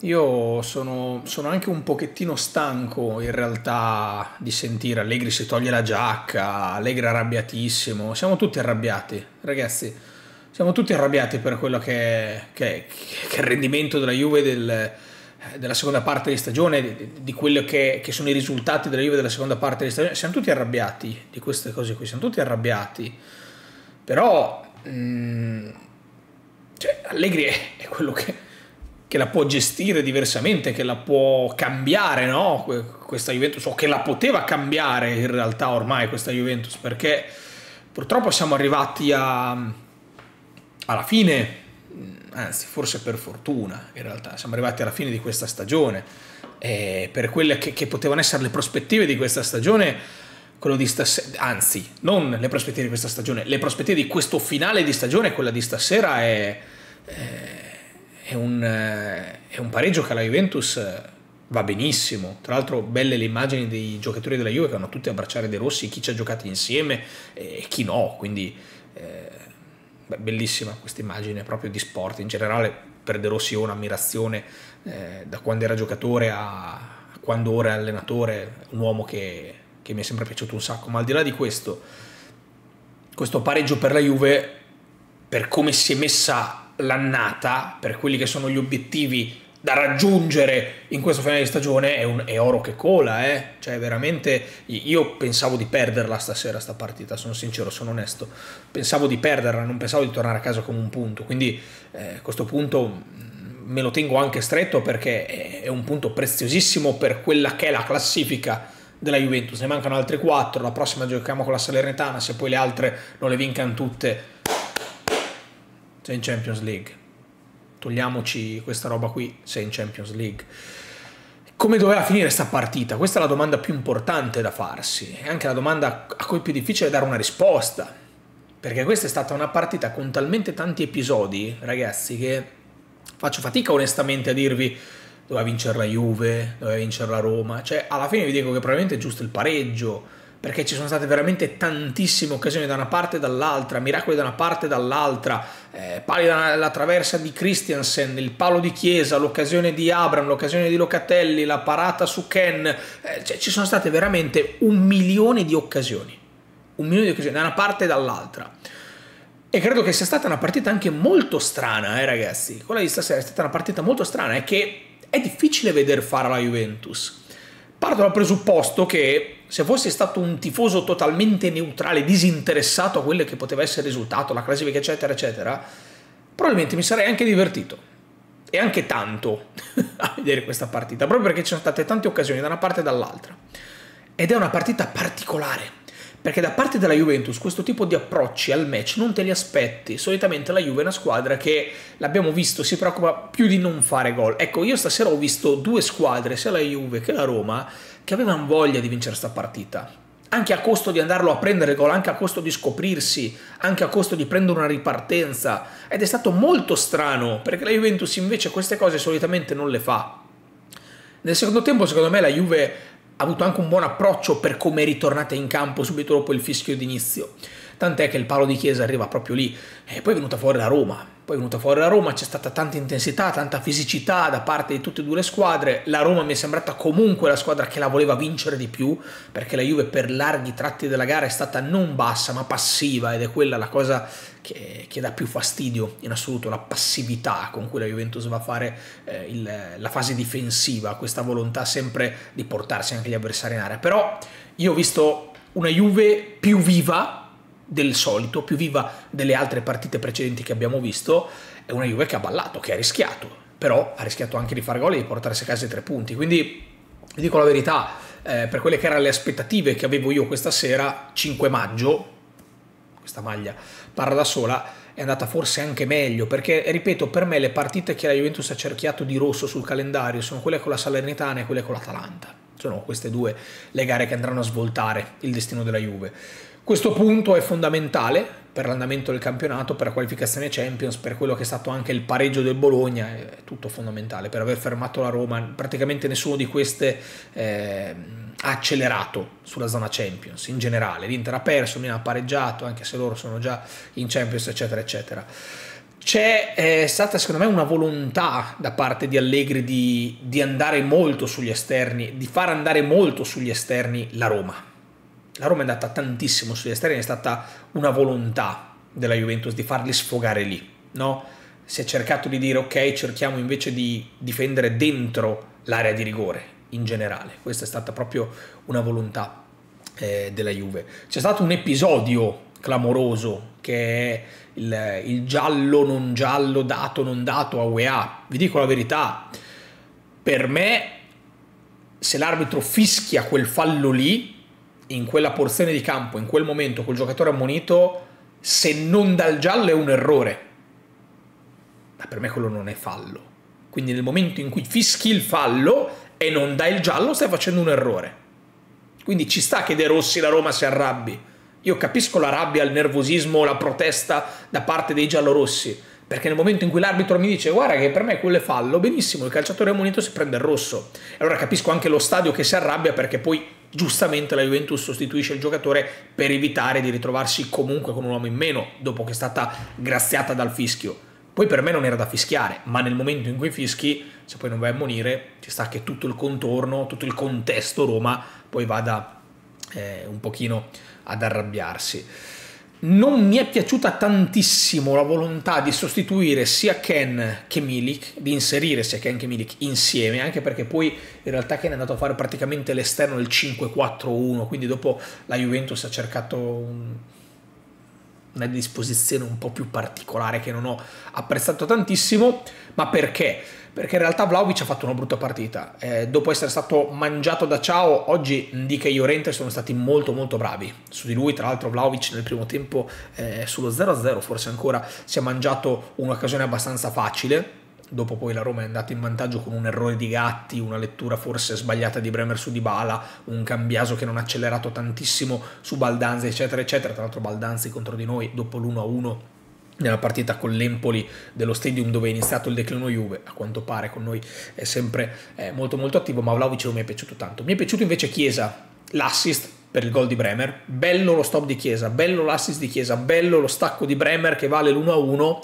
io sono, sono, anche un pochettino stanco in realtà di sentire Allegri si toglie la giacca, Allegri arrabbiatissimo, siamo tutti arrabbiati, ragazzi, siamo tutti arrabbiati per quello che, che, che è il rendimento della Juve del, della seconda parte di stagione, di, di quelli che, che, sono i risultati della Juve della seconda parte di stagione, siamo tutti arrabbiati di queste cose qui, siamo tutti arrabbiati, però mh, mm, cioè, Allegri è, è quello che che la può gestire diversamente, che la può cambiare, no? Questa Juventus, o che la poteva cambiare in realtà ormai questa Juventus, perché purtroppo siamo arrivati a, alla fine, anzi forse per fortuna in realtà, siamo arrivati alla fine di questa stagione e per quelle che, che potevano essere le prospettive di questa stagione, quello di stasera, anzi non le prospettive di questa stagione, le prospettive di questo finale di stagione, quella di stasera è, è è un, eh, è un pareggio che alla Juventus eh, va benissimo. Tra l'altro, belle le immagini dei giocatori della Juve che vanno tutti a abbracciare De Rossi, chi ci ha giocato insieme e chi no. Quindi, eh, bellissima questa immagine proprio di sport. In generale, per De Rossi ho un'ammirazione eh, da quando era giocatore a, quando ora è allenatore. Un uomo che, che mi è sempre piaciuto un sacco. Ma al di là di questo, questo pareggio per la Juve, per come si è messa l'annata per quelli che sono gli obiettivi da raggiungere in questo finale di stagione è, un, è oro che cola, eh? cioè veramente io pensavo di perderla stasera sta partita, sono sincero, sono onesto, pensavo di perderla, non pensavo di tornare a casa con un punto, quindi eh, questo punto mm, me lo tengo anche stretto perché è un punto preziosissimo per quella che è la classifica della Juventus, ne mancano altre quattro, la prossima giochiamo con la Salernitana, se poi le altre non le vincano tutte sei in Champions League. Togliamoci questa roba qui, sei in Champions League. Come doveva finire sta partita? Questa è la domanda più importante da farsi, è anche la domanda a cui è più difficile dare una risposta. Perché questa è stata una partita con talmente tanti episodi, ragazzi, che faccio fatica onestamente a dirvi doveva vincere la Juve, doveva vincere la Roma. Cioè, alla fine vi dico che probabilmente è giusto il pareggio, perché ci sono state veramente tantissime occasioni da una parte e dall'altra, miracoli da una parte e dall'altra, eh, pali dalla traversa di Christiansen, il palo di Chiesa, l'occasione di Abram, l'occasione di Locatelli, la parata su Ken, eh, cioè, ci sono state veramente un milione di occasioni, un milione di occasioni da una parte e dall'altra. E credo che sia stata una partita anche molto strana, eh, ragazzi. Quella di stasera è stata una partita molto strana e che è difficile vedere fare la Juventus. Parto dal presupposto che se fossi stato un tifoso totalmente neutrale, disinteressato a quello che poteva essere il risultato, la classifica, eccetera, eccetera, probabilmente mi sarei anche divertito. E anche tanto a vedere questa partita, proprio perché ci sono state tante occasioni da una parte e dall'altra. Ed è una partita particolare, perché da parte della Juventus questo tipo di approcci al match non te li aspetti. Solitamente la Juve è una squadra che, l'abbiamo visto, si preoccupa più di non fare gol. Ecco, io stasera ho visto due squadre, sia la Juve che la Roma, che avevano voglia di vincere questa partita. Anche a costo di andarlo a prendere gol, anche a costo di scoprirsi, anche a costo di prendere una ripartenza. Ed è stato molto strano, perché la Juventus invece queste cose solitamente non le fa. Nel secondo tempo, secondo me, la Juve ha avuto anche un buon approccio per come è ritornata in campo subito dopo il fischio d'inizio. Tant'è che il palo di Chiesa arriva proprio lì e poi è venuta fuori la Roma, poi è venuta fuori la Roma, c'è stata tanta intensità, tanta fisicità da parte di tutte e due le squadre, la Roma mi è sembrata comunque la squadra che la voleva vincere di più, perché la Juve per larghi tratti della gara è stata non bassa ma passiva ed è quella la cosa che, che dà più fastidio in assoluto, la passività con cui la Juventus va a fare eh, il, la fase difensiva, questa volontà sempre di portarsi anche gli avversari in area, però io ho visto una Juve più viva del solito, più viva delle altre partite precedenti che abbiamo visto, è una Juve che ha ballato, che ha rischiato, però ha rischiato anche di fare gol e di portarsi a casa i tre punti. Quindi, vi dico la verità, eh, per quelle che erano le aspettative che avevo io questa sera, 5 maggio, questa maglia parla da sola, è andata forse anche meglio, perché, ripeto, per me le partite che la Juventus ha cerchiato di rosso sul calendario sono quelle con la Salernitana e quelle con l'Atalanta. Sono queste due le gare che andranno a svoltare il destino della Juve. Questo punto è fondamentale per l'andamento del campionato, per la qualificazione Champions, per quello che è stato anche il pareggio del Bologna, è tutto fondamentale, per aver fermato la Roma, praticamente nessuno di queste eh, ha accelerato sulla zona Champions in generale, l'Inter ha perso, Milan ha pareggiato, anche se loro sono già in Champions, eccetera, eccetera. c'è stata secondo me una volontà da parte di Allegri di, di, andare molto sugli esterni, di far andare molto sugli esterni la Roma. La Roma è andata tantissimo sugli esterni, è stata una volontà della Juventus di farli sfogare lì, no? Si è cercato di dire ok, cerchiamo invece di difendere dentro l'area di rigore in generale. Questa è stata proprio una volontà eh, della Juve. C'è stato un episodio clamoroso che è il, il, giallo non giallo dato non dato a UEA. Vi dico la verità, per me se l'arbitro fischia quel fallo lì, in quella porzione di campo, in quel momento, col giocatore ammonito, se non dà il giallo è un errore. Ma per me quello non è fallo. Quindi nel momento in cui fischi il fallo e non dai il giallo, stai facendo un errore. Quindi ci sta che De Rossi la Roma si arrabbi. Io capisco la rabbia, il nervosismo, la protesta da parte dei giallorossi, perché nel momento in cui l'arbitro mi dice guarda che per me quello è fallo, benissimo, il calciatore ammonito si prende il rosso. E allora capisco anche lo stadio che si arrabbia perché poi giustamente la Juventus sostituisce il giocatore per evitare di ritrovarsi comunque con un uomo in meno dopo che è stata graziata dal fischio. Poi per me non era da fischiare, ma nel momento in cui fischi, se poi non vai a ammonire, ci sta che tutto il contorno, tutto il contesto Roma poi vada eh, un pochino ad arrabbiarsi. Non mi è piaciuta tantissimo la volontà di sostituire sia Ken che Milik, di inserire sia Ken che Milik insieme, anche perché poi in realtà Ken è andato a fare praticamente l'esterno del 5-4-1, quindi dopo la Juventus ha cercato una disposizione un po' più particolare che non ho apprezzato tantissimo, ma perché? perché in realtà Vlaovic ha fatto una brutta partita. Eh, dopo essere stato mangiato da Ciao, oggi Ndika e Llorente sono stati molto molto bravi. Su di lui, tra l'altro, Vlaovic nel primo tempo, eh, sullo 0-0 forse ancora, si è mangiato un'occasione abbastanza facile. Dopo poi la Roma è andata in vantaggio con un errore di Gatti, una lettura forse sbagliata di Bremer su Dybala, un cambiaso che non ha accelerato tantissimo su Baldanzi, eccetera, eccetera. Tra l'altro Baldanzi contro di noi dopo l'1-1 nella partita con l'Empoli dello stadium dove è iniziato il declino Juve, a quanto pare con noi è sempre eh, molto molto attivo, ma Vlaovic non mi è piaciuto tanto. Mi è piaciuto invece Chiesa, l'assist per il gol di Bremer, bello lo stop di Chiesa, bello l'assist di Chiesa, bello lo stacco di Bremer che vale l'1-1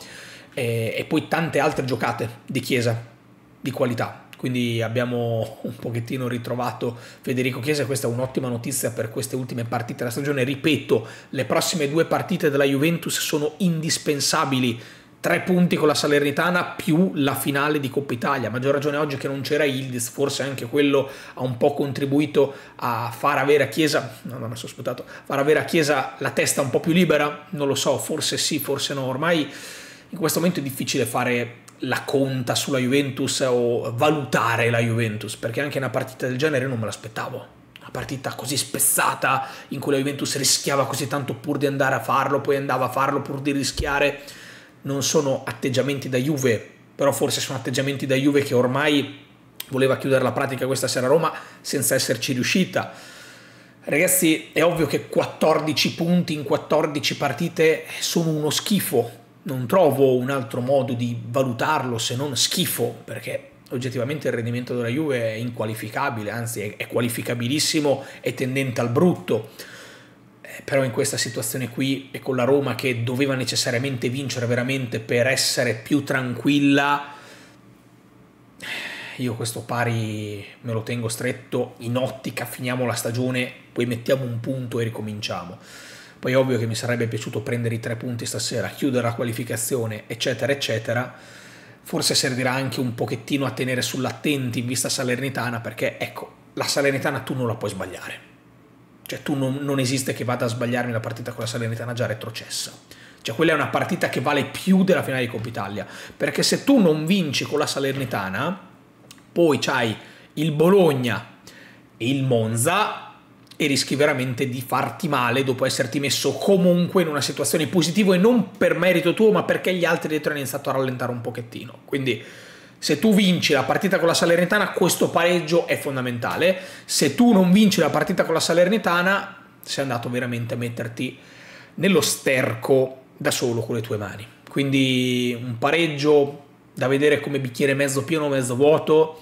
eh, e poi tante altre giocate di Chiesa di qualità. Quindi abbiamo un pochettino ritrovato Federico Chiesa, questa è un'ottima notizia per queste ultime partite della stagione, ripeto, le prossime due partite della Juventus sono indispensabili, tre punti con la Salernitana più la finale di Coppa Italia, maggior ragione oggi che non c'era Ildiz, forse anche quello ha un po' contribuito a far avere a Chiesa, no, non sputato, far avere a Chiesa la testa un po' più libera, non lo so, forse sì, forse no, ormai in questo momento è difficile fare la conta sulla Juventus o valutare la Juventus, perché anche una partita del genere non me l'aspettavo. Una partita così spezzata in cui la Juventus rischiava così tanto pur di andare a farlo, poi andava a farlo pur di rischiare. Non sono atteggiamenti da Juve, però forse sono atteggiamenti da Juve che ormai voleva chiudere la pratica questa sera a Roma senza esserci riuscita. Ragazzi, è ovvio che 14 punti in 14 partite sono uno schifo, non trovo un altro modo di valutarlo se non schifo, perché oggettivamente il rendimento della Juve è inqualificabile, anzi è qualificabilissimo e tendente al brutto. Eh, però in questa situazione qui e con la Roma che doveva necessariamente vincere veramente per essere più tranquilla, io questo pari me lo tengo stretto in ottica, finiamo la stagione, poi mettiamo un punto e ricominciamo. Poi è ovvio che mi sarebbe piaciuto prendere i tre punti stasera, chiudere la qualificazione, eccetera, eccetera. Forse servirà anche un pochettino a tenere sull'attenti in vista salernitana, perché ecco, la salernitana tu non la puoi sbagliare. Cioè tu non, non esiste che vada a sbagliarmi la partita con la salernitana già retrocessa. Cioè quella è una partita che vale più della finale di Coppa Italia, perché se tu non vinci con la salernitana, poi c'hai il Bologna e il Monza e rischi veramente di farti male dopo esserti messo comunque in una situazione positiva e non per merito tuo ma perché gli altri dietro hanno iniziato a rallentare un pochettino. Quindi se tu vinci la partita con la Salernitana questo pareggio è fondamentale. Se tu non vinci la partita con la Salernitana sei andato veramente a metterti nello sterco da solo con le tue mani. Quindi un pareggio da vedere come bicchiere mezzo pieno o mezzo vuoto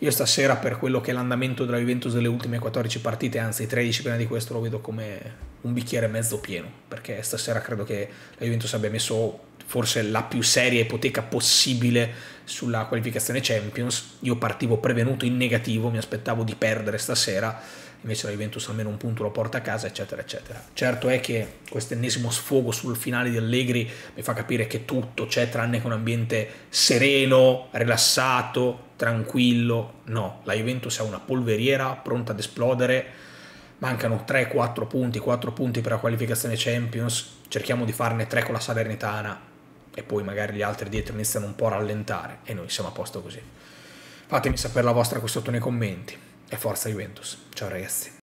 Io stasera per quello che è l'andamento della Juventus delle ultime 14 partite, anzi 13 prima di questo, lo vedo come un bicchiere mezzo pieno, perché stasera credo che la Juventus abbia messo forse la più seria ipoteca possibile sulla qualificazione Champions. Io partivo prevenuto in negativo, mi aspettavo di perdere stasera, invece la Juventus almeno un punto lo porta a casa, eccetera, eccetera. Certo è che questo ennesimo sfogo sul finale di Allegri mi fa capire che tutto c'è tranne che un ambiente sereno, rilassato, tranquillo, no, la Juventus è una polveriera pronta ad esplodere, mancano 3-4 punti, 4 punti per la qualificazione Champions, cerchiamo di farne 3 con la Salernitana. E poi magari gli altri dietro iniziano un po' a rallentare. E noi siamo a posto così. Fatemi sapere la vostra qui sotto nei commenti e forza Juventus. Ciao ragazzi.